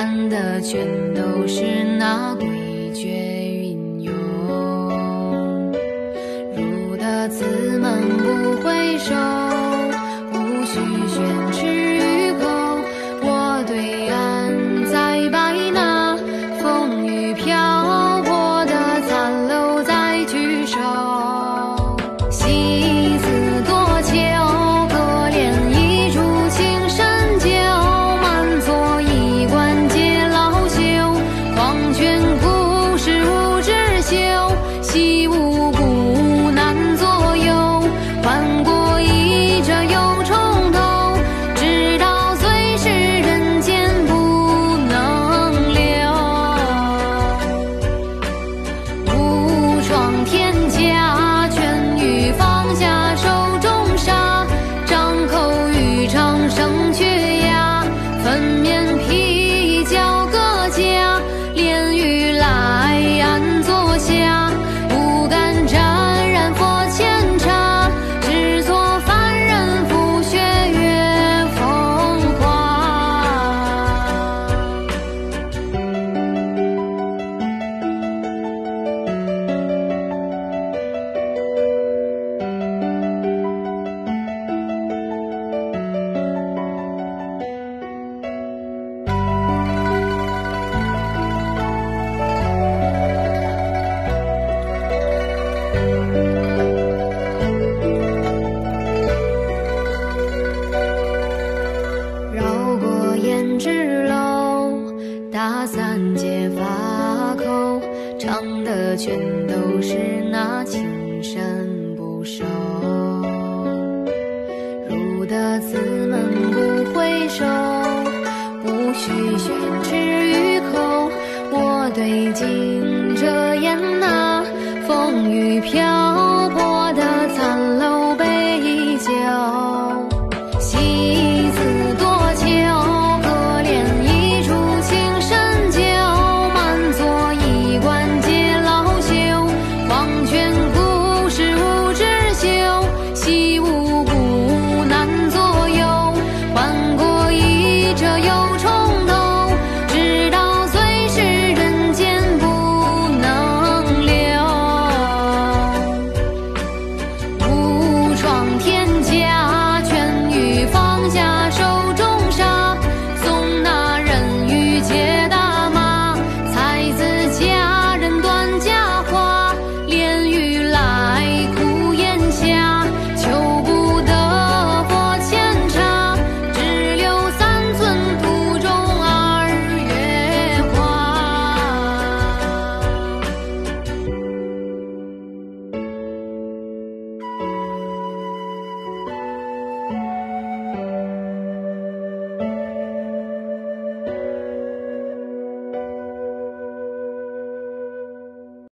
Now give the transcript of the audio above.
看的全都是那鬼打散结发扣唱的全都是那情深不寿入得此门不回首无需宣之于口我对镜遮掩